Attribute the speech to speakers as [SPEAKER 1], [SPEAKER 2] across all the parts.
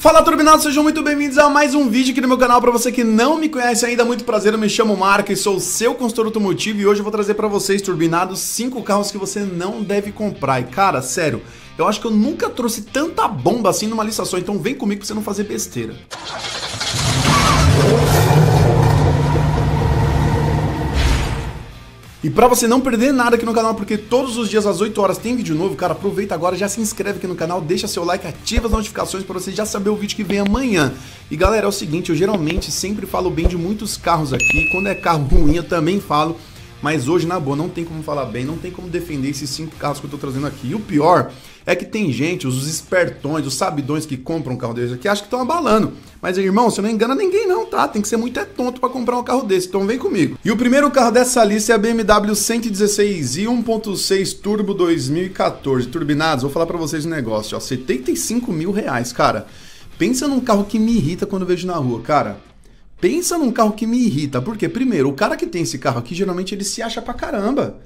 [SPEAKER 1] Fala turbinados, sejam muito bem-vindos a mais um vídeo aqui no meu canal. Para você que não me conhece ainda, muito prazer, eu me chamo Marco e sou o seu consultor automotivo e hoje eu vou trazer para vocês, turbinados, cinco carros que você não deve comprar. E cara, sério, eu acho que eu nunca trouxe tanta bomba assim numa lista só, então vem comigo pra você não fazer besteira. E para você não perder nada aqui no canal, porque todos os dias às 8 horas tem vídeo novo, cara, aproveita agora, já se inscreve aqui no canal, deixa seu like, ativa as notificações para você já saber o vídeo que vem amanhã. E galera, é o seguinte, eu geralmente sempre falo bem de muitos carros aqui, quando é carro ruim eu também falo, mas hoje, na boa, não tem como falar bem, não tem como defender esses cinco carros que eu tô trazendo aqui. E o pior é que tem gente, os espertões, os sabidões que compram um carro desse aqui, acham que estão abalando. Mas, irmão, você não engana ninguém não, tá? Tem que ser muito é tonto para comprar um carro desse, então vem comigo. E o primeiro carro dessa lista é a BMW 116i 1.6 Turbo 2014. Turbinados, vou falar para vocês um negócio, ó, 75 mil reais, cara. Pensa num carro que me irrita quando vejo na rua, cara. Pensa num carro que me irrita. Porque, primeiro, o cara que tem esse carro aqui, geralmente ele se acha pra caramba.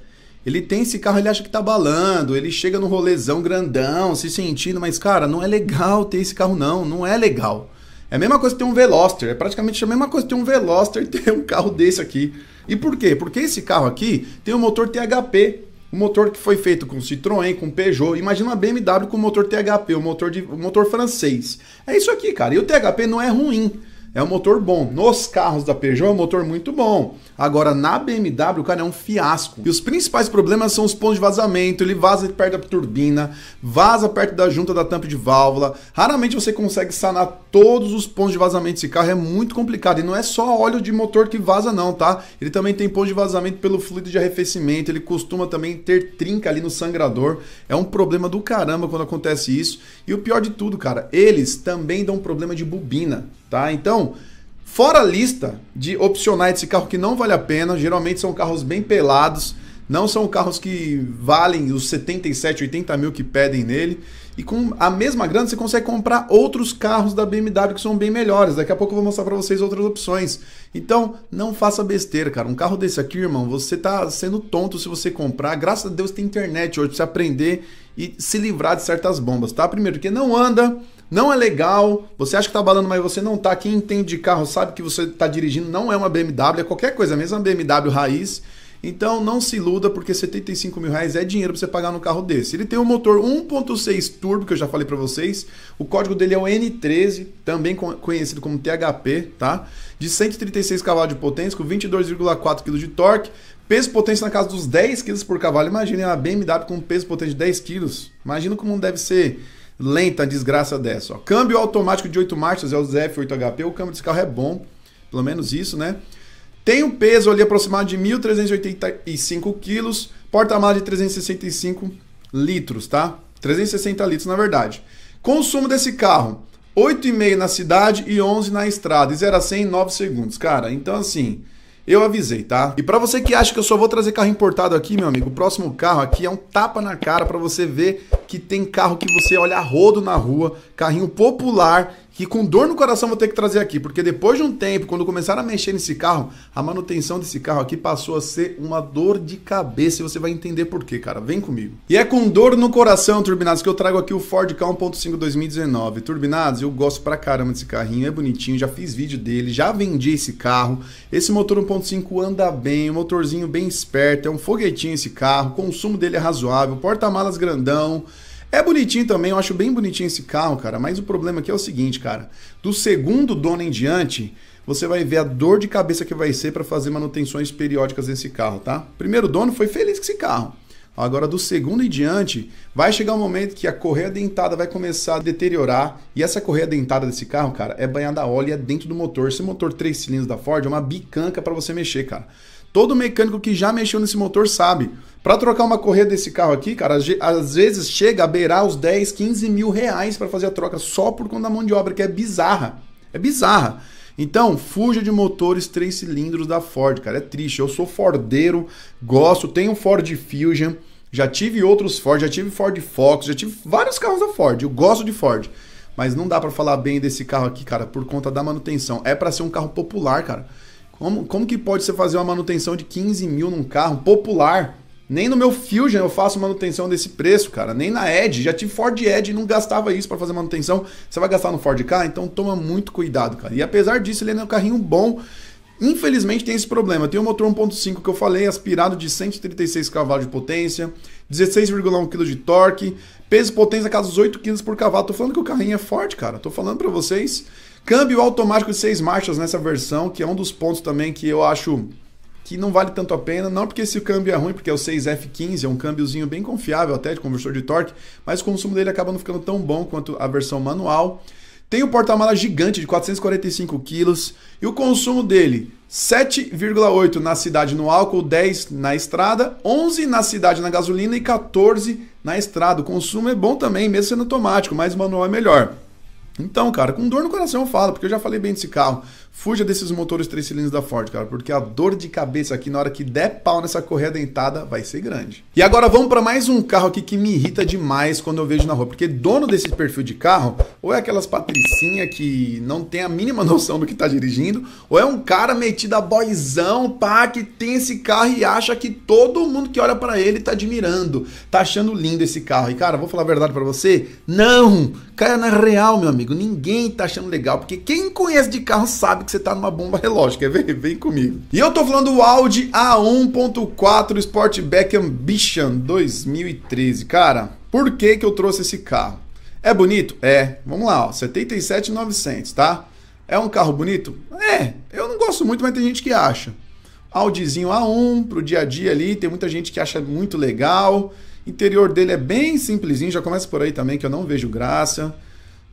[SPEAKER 1] Ele tem esse carro, ele acha que tá balando, ele chega no rolezão grandão, se sentindo, mas, cara, não é legal ter esse carro, não. Não é legal. É a mesma coisa ter um Veloster. É praticamente a mesma coisa ter um Veloster e ter um carro desse aqui. E por quê? Porque esse carro aqui tem um motor THP. Um motor que foi feito com Citroën, com Peugeot. Imagina uma BMW com motor THP, um motor, de, um motor francês. É isso aqui, cara. E o THP não é ruim é um motor bom. Nos carros da Peugeot é um motor muito bom. Agora, na BMW, o cara é um fiasco. E os principais problemas são os pontos de vazamento. Ele vaza perto da turbina, vaza perto da junta da tampa de válvula. Raramente você consegue sanar todos os pontos de vazamento desse carro. É muito complicado. E não é só óleo de motor que vaza, não, tá? Ele também tem ponto de vazamento pelo fluido de arrefecimento. Ele costuma também ter trinca ali no sangrador. É um problema do caramba quando acontece isso. E o pior de tudo, cara, eles também dão problema de bobina tá? Então, fora a lista de opcionais desse carro que não vale a pena, geralmente são carros bem pelados, não são carros que valem os 77, 80 mil que pedem nele. E com a mesma grana você consegue comprar outros carros da BMW que são bem melhores. Daqui a pouco eu vou mostrar para vocês outras opções. Então, não faça besteira, cara. Um carro desse aqui, irmão, você tá sendo tonto se você comprar. Graças a Deus tem internet hoje para você aprender e se livrar de certas bombas, tá? Primeiro, que não anda, não é legal, você acha que tá balando, mas você não tá. Quem entende de carro sabe que você tá dirigindo, não é uma BMW, é qualquer coisa, mesmo uma BMW raiz. Então não se iluda, porque 75 mil reais é dinheiro para você pagar no carro desse. Ele tem um motor 1.6 turbo, que eu já falei para vocês. O código dele é o N13, também conhecido como THP, tá? De 136 cavalos de potência, com 22,4 kg de torque. Peso potência na casa dos 10 kg por cavalo. Imagine uma BMW com peso potência de 10 kg. Imagina como deve ser lenta a desgraça dessa. Ó. Câmbio automático de 8 marchas, é o ZF8HP. O câmbio desse carro é bom, pelo menos isso, né? Tem um peso ali aproximado de 1.385 quilos, porta-malas de 365 litros, tá? 360 litros, na verdade. Consumo desse carro, 8,5 na cidade e 11 na estrada. E 0 a 100 em 9 segundos. Cara, então assim, eu avisei, tá? E para você que acha que eu só vou trazer carro importado aqui, meu amigo, o próximo carro aqui é um tapa na cara para você ver que tem carro que você olha rodo na rua, carrinho popular que com dor no coração vou ter que trazer aqui, porque depois de um tempo, quando começaram a mexer nesse carro, a manutenção desse carro aqui passou a ser uma dor de cabeça e você vai entender por quê, cara. Vem comigo. E é com dor no coração, turbinados, que eu trago aqui o Ford Ka 1.5 2019. Turbinados, eu gosto pra caramba desse carrinho, é bonitinho, já fiz vídeo dele, já vendi esse carro. Esse motor 1.5 anda bem, um motorzinho bem esperto, é um foguetinho esse carro, o consumo dele é razoável, porta-malas grandão, é bonitinho também, eu acho bem bonitinho esse carro, cara, mas o problema aqui é o seguinte, cara. Do segundo dono em diante, você vai ver a dor de cabeça que vai ser para fazer manutenções periódicas desse carro, tá? Primeiro dono foi feliz com esse carro. Agora, do segundo em diante, vai chegar um momento que a correia dentada vai começar a deteriorar. E essa correia dentada desse carro, cara, é banhada a óleo e é dentro do motor. Esse motor 3 cilindros da Ford é uma bicanca para você mexer, cara. Todo mecânico que já mexeu nesse motor sabe. Para trocar uma correia desse carro aqui, cara, às vezes chega a beirar os 10, 15 mil reais para fazer a troca só por conta da mão de obra, que é bizarra. É bizarra. Então, fuja de motores 3 cilindros da Ford, cara. É triste. Eu sou Fordeiro, gosto, tenho Ford Fusion, já tive outros Ford, já tive Ford Fox, já tive vários carros da Ford. Eu gosto de Ford. Mas não dá para falar bem desse carro aqui, cara, por conta da manutenção. É para ser um carro popular, cara. Como, como que pode você fazer uma manutenção de 15 mil num carro popular? Nem no meu Fusion eu faço manutenção desse preço, cara. Nem na Edge. Já tive Ford Edge e não gastava isso para fazer manutenção. Você vai gastar no Ford K? Então toma muito cuidado, cara. E apesar disso, ele é um carrinho bom. Infelizmente tem esse problema. Tem o motor 1.5 que eu falei, aspirado de 136 cavalos de potência, 16,1 kg de torque, peso potência a casa dos 8 kg por cavalo. Tô falando que o carrinho é forte, cara. Tô falando para vocês. Câmbio automático de 6 marchas nessa versão, que é um dos pontos também que eu acho que não vale tanto a pena, não porque esse câmbio é ruim, porque é o 6F15, é um câmbiozinho bem confiável até de conversor de torque, mas o consumo dele acaba não ficando tão bom quanto a versão manual. Tem o porta-mala gigante de 445 quilos e o consumo dele 7,8 na cidade no álcool, 10 na estrada, 11 na cidade na gasolina e 14 na estrada. O consumo é bom também, mesmo sendo automático, mas o manual é melhor. Então, cara, com dor no coração eu falo, porque eu já falei bem desse carro. Fuja desses motores três cilindros da Ford, cara, porque a dor de cabeça aqui na hora que der pau nessa correia dentada vai ser grande. E agora vamos para mais um carro aqui que me irrita demais quando eu vejo na rua, porque dono desse perfil de carro, ou é aquelas patricinha que não tem a mínima noção do que tá dirigindo, ou é um cara metido a boizão, pá, que tem esse carro e acha que todo mundo que olha para ele tá admirando, tá achando lindo esse carro. E cara, vou falar a verdade para você, não, caia na real, meu amigo, ninguém tá achando legal, porque quem conhece de carro sabe que você tá numa bomba relógio. Quer ver? Vem comigo. E eu tô falando do Audi A1.4 Sportback Ambition 2013. Cara, por que que eu trouxe esse carro? É bonito? É. Vamos lá, ó. 77,900, tá? É um carro bonito? É. Eu não gosto muito, mas tem gente que acha. Audizinho A1 pro dia a dia ali, tem muita gente que acha muito legal. Interior dele é bem simplesinho, já começa por aí também que eu não vejo graça.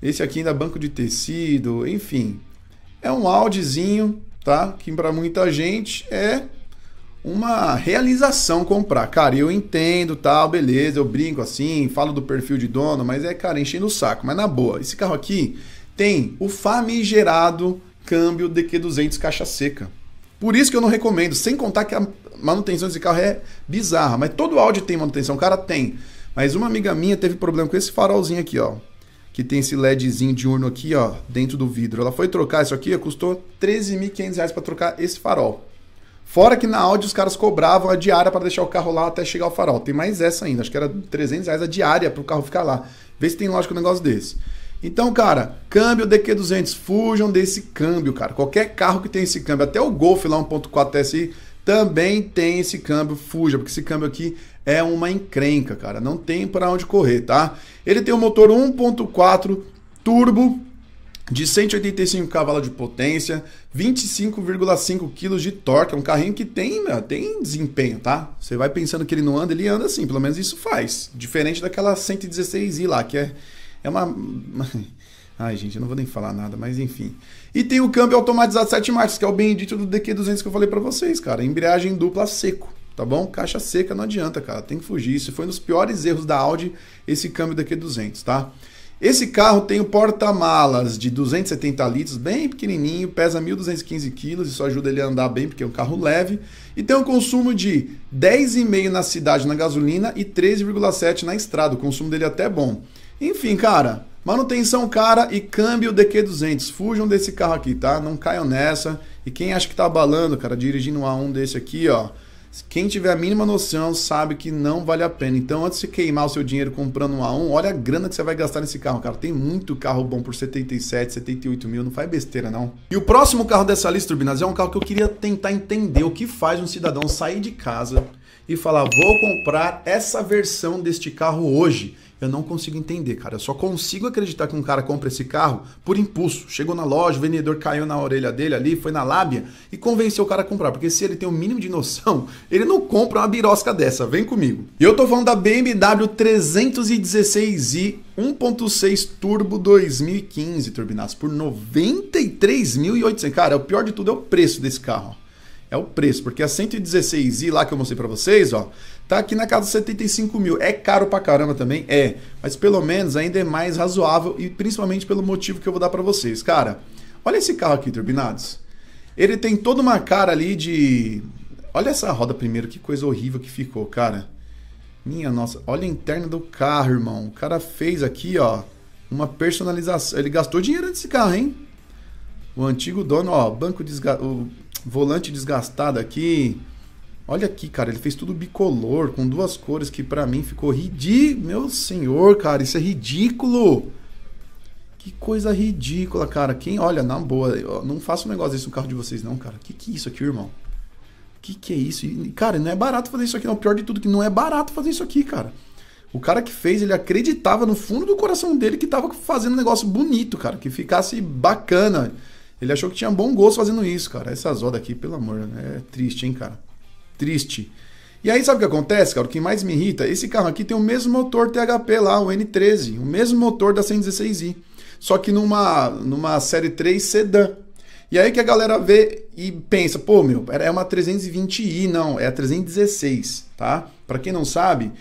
[SPEAKER 1] Esse aqui ainda é banco de tecido, enfim. É um Audizinho, tá? Que para muita gente é uma realização comprar. Cara, eu entendo, tal, beleza, eu brinco assim, falo do perfil de dono, mas é, cara, enchendo o saco. Mas na boa, esse carro aqui tem o famigerado câmbio DQ200 caixa seca. Por isso que eu não recomendo, sem contar que a manutenção desse carro é bizarra. Mas todo Audi tem manutenção, o cara tem. Mas uma amiga minha teve problema com esse farolzinho aqui, ó que tem esse LEDzinho diurno aqui, ó, dentro do vidro. Ela foi trocar isso aqui, custou 13.500 reais para trocar esse farol. Fora que na Audi os caras cobravam a diária para deixar o carro lá até chegar o farol. Tem mais essa ainda, acho que era 300 reais a diária para o carro ficar lá. Vê se tem lógico um negócio desse. Então, cara, câmbio DQ200, fujam desse câmbio, cara. Qualquer carro que tem esse câmbio, até o Golf lá 1.4 TSI também tem esse câmbio, fuja, porque esse câmbio aqui é uma encrenca, cara. Não tem para onde correr, tá? Ele tem um motor 1.4 turbo de 185 cavalos de potência, 25,5 kg de torque. É um carrinho que tem, meu, tem desempenho, tá? Você vai pensando que ele não anda, ele anda assim, pelo menos isso faz. Diferente daquela 116i lá, que é, é uma. Ai, gente, eu não vou nem falar nada, mas enfim. E tem o câmbio automatizado 7 marchas, que é o bendito do DQ200 que eu falei para vocês, cara. Embreagem dupla seco tá bom? Caixa seca não adianta, cara, tem que fugir. Isso foi um dos piores erros da Audi, esse câmbio daqui 200, tá? Esse carro tem o porta-malas de 270 litros, bem pequenininho, pesa 1.215 quilos, isso ajuda ele a andar bem, porque é um carro leve. E tem um consumo de 10,5 na cidade na gasolina e 13,7 na estrada. O consumo dele é até bom. Enfim, cara, manutenção cara e câmbio DQ200. Fujam desse carro aqui, tá? Não caiam nessa. E quem acha que tá abalando, cara, dirigindo um A1 desse aqui, ó quem tiver a mínima noção sabe que não vale a pena. Então, antes de queimar o seu dinheiro comprando um A1, olha a grana que você vai gastar nesse carro, cara. Tem muito carro bom por 77, 78 mil, não faz besteira, não. E o próximo carro dessa lista, Turbinas, é um carro que eu queria tentar entender o que faz um cidadão sair de casa e falar: vou comprar essa versão deste carro hoje eu não consigo entender, cara. Eu só consigo acreditar que um cara compra esse carro por impulso. Chegou na loja, o vendedor caiu na orelha dele ali, foi na lábia e convenceu o cara a comprar. Porque se ele tem o um mínimo de noção, ele não compra uma birosca dessa. Vem comigo. E eu tô falando da BMW 316i 1.6 Turbo 2015, turbinados, por 93.800. Cara, o pior de tudo é o preço desse carro. É o preço, porque a 116i lá que eu mostrei para vocês, ó, Tá aqui na casa dos 75 mil. É caro pra caramba também? É. Mas pelo menos ainda é mais razoável e principalmente pelo motivo que eu vou dar para vocês. Cara, olha esse carro aqui, turbinados. Ele tem toda uma cara ali de. Olha essa roda primeiro, que coisa horrível que ficou, cara. Minha nossa, olha a interna do carro, irmão. O cara fez aqui, ó, uma personalização. Ele gastou dinheiro nesse carro, hein? O antigo dono, ó, banco desga... volante desgastado aqui, Olha aqui, cara, ele fez tudo bicolor, com duas cores que para mim ficou ridículo. Meu senhor, cara, isso é ridículo. Que coisa ridícula, cara. Quem, olha, na boa, não faça um negócio desse no carro de vocês não, cara. Que que é isso aqui, irmão? Que que é isso? Cara, não é barato fazer isso aqui, não. Pior de tudo que não é barato fazer isso aqui, cara. O cara que fez, ele acreditava no fundo do coração dele que tava fazendo um negócio bonito, cara, que ficasse bacana. Ele achou que tinha bom gosto fazendo isso, cara. Essa zoda aqui, pelo amor, é triste, hein, cara triste. E aí sabe o que acontece, cara? O que mais me irrita, esse carro aqui tem o mesmo motor THP lá, o N13, o mesmo motor da 116i, só que numa, numa série 3 sedã. E aí que a galera vê e pensa, pô, meu, é uma 320i, não, é a 316, tá? Para quem não sabe,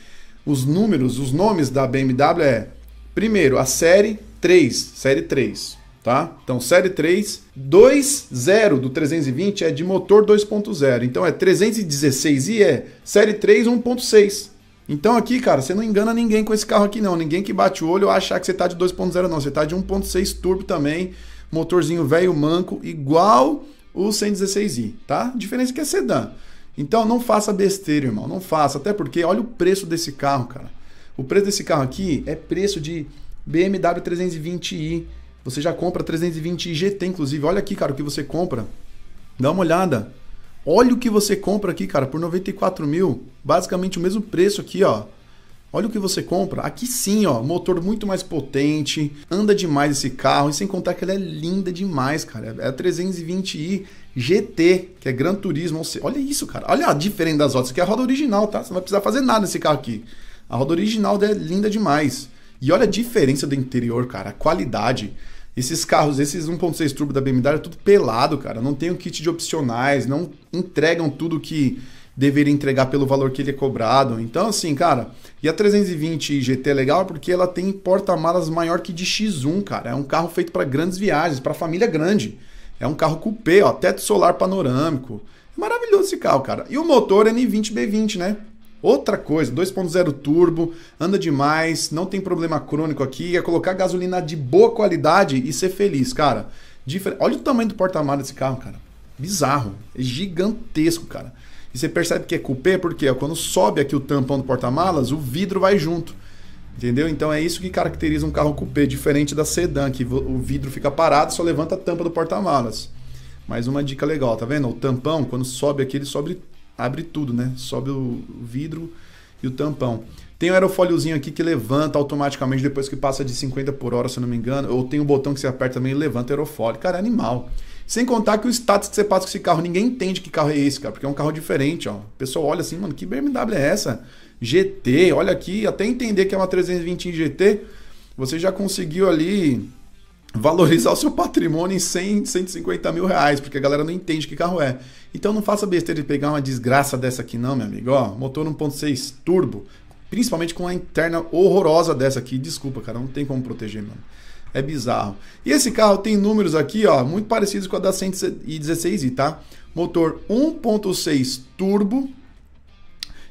[SPEAKER 1] os números, os nomes da BMW é, primeiro, a série 3, série 3 tá? Então, série 3, 2.0 do 320 é de motor 2.0. Então, é 316 e é série 3, 1.6. Então, aqui, cara, você não engana ninguém com esse carro aqui, não. Ninguém que bate o olho achar que você tá de 2.0, não. Você tá de 1.6 turbo também, motorzinho velho manco, igual o 116i, tá? A diferença é que é sedã. Então, não faça besteira, irmão. Não faça. Até porque, olha o preço desse carro, cara. O preço desse carro aqui é preço de BMW 320i você já compra 320 GT, inclusive. Olha aqui, cara, o que você compra. Dá uma olhada. Olha o que você compra aqui, cara, por 94 mil. Basicamente o mesmo preço aqui, ó. Olha o que você compra. Aqui sim, ó, motor muito mais potente, anda demais esse carro, e sem contar que ela é linda demais, cara. É a 320i GT, que é Gran Turismo. Olha isso, cara. Olha a diferença das outras. Isso aqui é a roda original, tá? Você não vai precisar fazer nada nesse carro aqui. A roda original é linda demais. E olha a diferença do interior, cara, a qualidade. Esses carros, esses 1.6 turbo da BMW é tudo pelado, cara. Não tem um kit de opcionais, não entregam tudo que deveria entregar pelo valor que ele é cobrado. Então, assim, cara, e a 320 GT é legal porque ela tem porta-malas maior que de X1, cara. É um carro feito para grandes viagens, para família grande. É um carro coupé, ó, teto solar panorâmico. Maravilhoso esse carro, cara. E o motor N20B20, né? Outra coisa, 2.0 turbo, anda demais, não tem problema crônico aqui, é colocar gasolina de boa qualidade e ser feliz, cara. Difer... Olha o tamanho do porta-malas desse carro, cara. Bizarro, é gigantesco, cara. E você percebe que é coupé porque ó, quando sobe aqui o tampão do porta-malas, o vidro vai junto. Entendeu? Então é isso que caracteriza um carro coupé, diferente da sedã, que o vidro fica parado, só levanta a tampa do porta-malas. Mais uma dica legal, tá vendo? O tampão, quando sobe aqui, ele sobe abre tudo, né? Sobe o vidro e o tampão. Tem um aerofóliozinho aqui que levanta automaticamente depois que passa de 50 por hora, se eu não me engano. Ou tem um botão que você aperta também e levanta o aerofólio. Cara, é animal. Sem contar que o status que você passa com esse carro, ninguém entende que carro é esse, cara, porque é um carro diferente, ó. O pessoal olha assim, mano, que BMW é essa? GT, olha aqui, até entender que é uma 320 GT, você já conseguiu ali valorizar o seu patrimônio em 100, 150 mil reais, porque a galera não entende que carro é. Então não faça besteira de pegar uma desgraça dessa aqui não, meu amigo. Ó, motor 1.6 turbo, principalmente com a interna horrorosa dessa aqui. Desculpa, cara, não tem como proteger, mano. É bizarro. E esse carro tem números aqui, ó, muito parecidos com a da 116i, tá? Motor 1.6 turbo,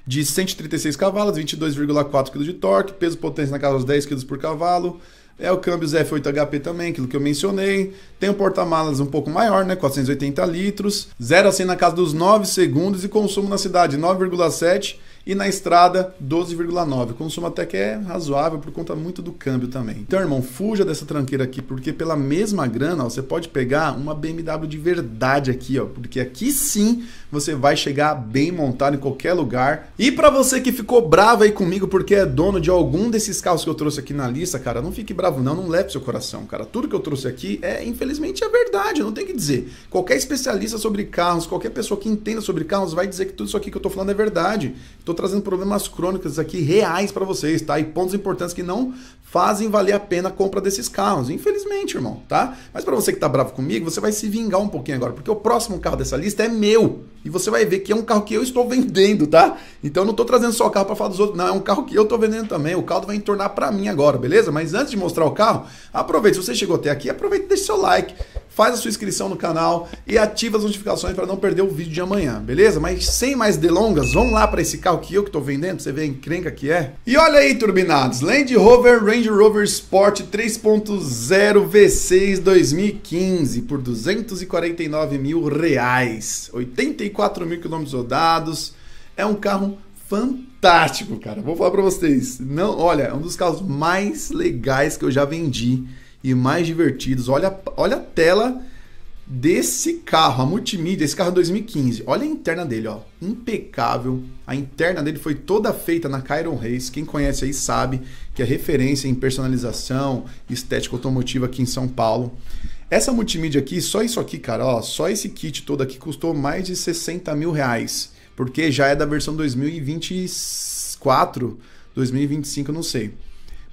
[SPEAKER 1] de 136 cavalos, 22,4 kg de torque, peso potência na casa dos 10 kg por cavalo, é o câmbio F8 HP também, aquilo que eu mencionei. Tem um porta-malas um pouco maior, né? 480 litros. 0 a 100 na casa dos 9 segundos e consumo na cidade 9,7 e na estrada 12,9. Consumo até que é razoável por conta muito do câmbio também. Então, irmão, fuja dessa tranqueira aqui, porque pela mesma grana, ó, você pode pegar uma BMW de verdade aqui, ó, porque aqui sim você vai chegar bem montado em qualquer lugar. E para você que ficou bravo aí comigo porque é dono de algum desses carros que eu trouxe aqui na lista, cara, não fique bravo não, não leve seu coração, cara. Tudo que eu trouxe aqui é, infelizmente, é verdade, não tem que dizer. Qualquer especialista sobre carros, qualquer pessoa que entenda sobre carros vai dizer que tudo isso aqui que eu tô falando é verdade. Tô trazendo problemas crônicos aqui reais para vocês, tá? E pontos importantes que não fazem valer a pena a compra desses carros. Infelizmente, irmão, tá? Mas para você que tá bravo comigo, você vai se vingar um pouquinho agora, porque o próximo carro dessa lista é meu. E você vai ver que é um carro que eu estou vendendo, tá? Então eu não tô trazendo só o carro para falar dos outros, não, é um carro que eu tô vendendo também. O carro vai entornar para mim agora, beleza? Mas antes de mostrar o carro, aproveite, se você chegou até aqui, aproveite e deixe seu like faz a sua inscrição no canal e ativa as notificações para não perder o vídeo de amanhã, beleza? Mas sem mais delongas, vamos lá para esse carro que eu que estou vendendo, você vê a encrenca que é. E olha aí, turbinados, Land Rover Range Rover Sport 3.0 V6 2015 por 249 mil reais, 84 mil quilômetros rodados, é um carro fantástico, cara. Vou falar para vocês. Não, olha, é um dos carros mais legais que eu já vendi e mais divertidos. Olha, olha a tela desse carro, a multimídia, esse carro é 2015. Olha a interna dele, ó, impecável. A interna dele foi toda feita na Chiron Race. Quem conhece aí sabe que é referência em personalização, estética automotiva aqui em São Paulo. Essa multimídia aqui, só isso aqui, cara, ó, só esse kit todo aqui custou mais de 60 mil reais, porque já é da versão 2024, 2025, não sei.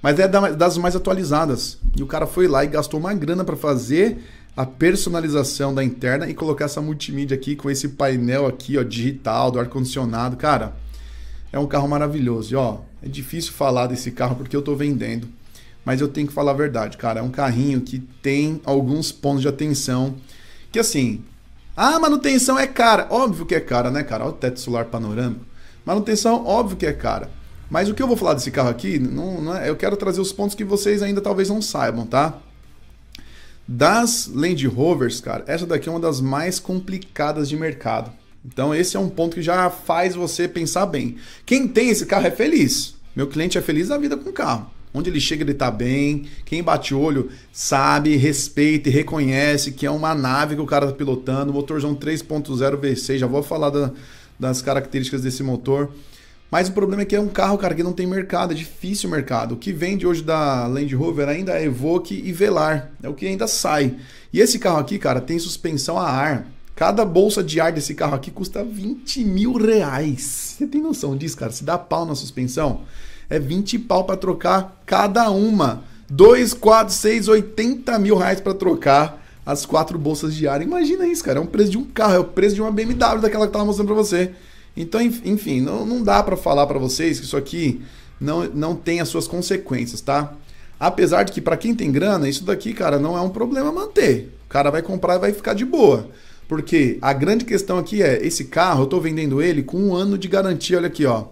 [SPEAKER 1] Mas é das mais atualizadas. E o cara foi lá e gastou uma grana para fazer a personalização da interna e colocar essa multimídia aqui com esse painel aqui, ó, digital, do ar-condicionado. Cara, é um carro maravilhoso. E, ó, é difícil falar desse carro porque eu tô vendendo. Mas eu tenho que falar a verdade, cara. É um carrinho que tem alguns pontos de atenção. Que assim, ah, manutenção é cara. Óbvio que é cara, né, cara? Olha o teto solar panorâmico. Manutenção, óbvio que é cara. Mas o que eu vou falar desse carro aqui, não, não é, eu quero trazer os pontos que vocês ainda talvez não saibam, tá? Das Land Rovers, cara, essa daqui é uma das mais complicadas de mercado. Então esse é um ponto que já faz você pensar bem. Quem tem esse carro é feliz. Meu cliente é feliz da vida com o carro. Onde ele chega, ele tá bem. Quem bate olho sabe, respeita e reconhece que é uma nave que o cara tá pilotando. Motorzão 3.0 V6. Já vou falar da, das características desse motor. Mas o problema é que é um carro, cara, que não tem mercado, é difícil o mercado. O que vende hoje da Land Rover ainda é Evoque e Velar, é o que ainda sai. E esse carro aqui, cara, tem suspensão a ar. Cada bolsa de ar desse carro aqui custa 20 mil reais. Você tem noção disso, cara? Se dá pau na suspensão, é 20 pau para trocar cada uma. 2, 4, 6, 80 mil reais para trocar as quatro bolsas de ar. Imagina isso, cara. É um preço de um carro, é o preço de uma BMW daquela que eu tava mostrando para você. Então, enfim, não, não dá para falar para vocês que isso aqui não, não tem as suas consequências, tá? Apesar de que para quem tem grana, isso daqui, cara, não é um problema manter. O cara vai comprar e vai ficar de boa. Porque a grande questão aqui é, esse carro, eu estou vendendo ele com um ano de garantia, olha aqui, ó.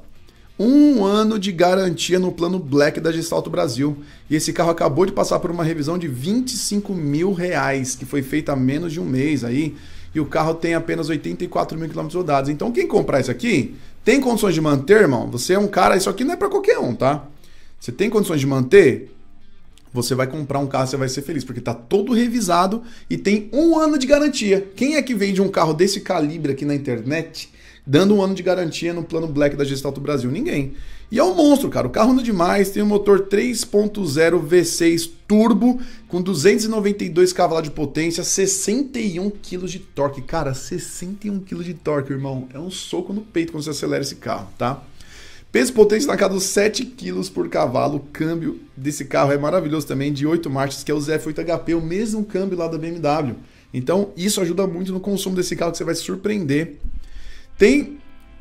[SPEAKER 1] Um ano de garantia no plano Black da Gestalto Brasil. E esse carro acabou de passar por uma revisão de 25 mil reais, que foi feita há menos de um mês aí e o carro tem apenas 84 mil quilômetros rodados. Então, quem comprar isso aqui, tem condições de manter, irmão? Você é um cara, isso aqui não é para qualquer um, tá? Você tem condições de manter? Você vai comprar um carro, você vai ser feliz, porque tá todo revisado e tem um ano de garantia. Quem é que vende um carro desse calibre aqui na internet, dando um ano de garantia no plano Black da Gestalto Brasil? Ninguém. E é um monstro, cara. O carro anda demais, tem um motor 3.0 V6 turbo com 292 cavalos de potência, 61 kg de torque. Cara, 61 kg de torque, irmão. É um soco no peito quando você acelera esse carro, tá? Peso potência na casa dos 7 kg por cavalo. O câmbio desse carro é maravilhoso também, de 8 marchas, que é o ZF8HP, o mesmo câmbio lá da BMW. Então, isso ajuda muito no consumo desse carro, que você vai se surpreender. Tem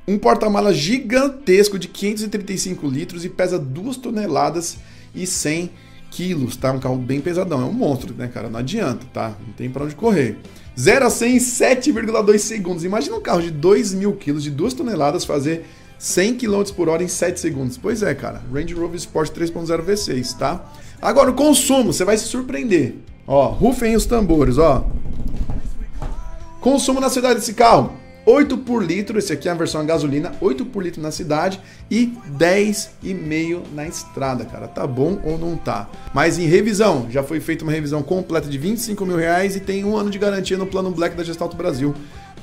[SPEAKER 1] um porta-malas gigantesco de 535 litros e pesa 2 toneladas e 100 quilos, tá? Um carro bem pesadão, é um monstro, né, cara? Não adianta, tá? Não tem pra onde correr. 0 a 100 em 7,2 segundos. Imagina um carro de 2 mil quilos, de 2 toneladas, fazer 100 km por hora em 7 segundos. Pois é, cara. Range Rover Sport 3.0 V6, tá? Agora, o consumo, você vai se surpreender. Ó, rufem os tambores, ó. Consumo na cidade desse carro, 8 por litro, esse aqui é a versão a gasolina, 8 por litro na cidade e 10,5 na estrada, cara. Tá bom ou não tá? Mas em revisão, já foi feita uma revisão completa de 25 mil reais e tem um ano de garantia no plano Black da Gestalto Brasil.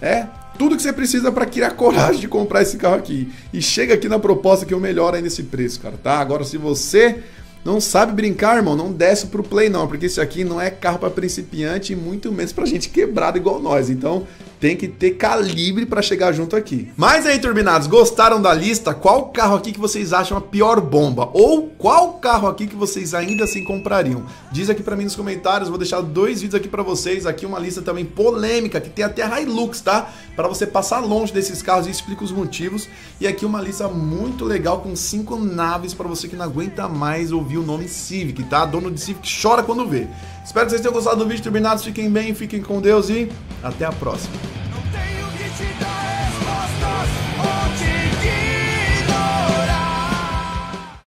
[SPEAKER 1] É tudo que você precisa para criar coragem de comprar esse carro aqui. E chega aqui na proposta que eu melhor ainda esse preço, cara, tá? Agora, se você não sabe brincar, irmão, não desce pro play não, porque isso aqui não é carro para principiante e muito menos pra gente quebrada igual nós. Então, tem que ter calibre para chegar junto aqui. Mas aí, turbinados, gostaram da lista? Qual carro aqui que vocês acham a pior bomba? Ou qual carro aqui que vocês ainda assim comprariam? Diz aqui para mim nos comentários, vou deixar dois vídeos aqui para vocês, aqui uma lista também polêmica, que tem até Hilux, tá? Para você passar longe desses carros e explico os motivos. E aqui uma lista muito legal com cinco naves para você que não aguenta mais ouvir o nome Civic, tá? Dono de Civic chora quando vê. Espero que vocês tenham gostado do vídeo, turbinados, fiquem bem, fiquem com Deus e até a próxima.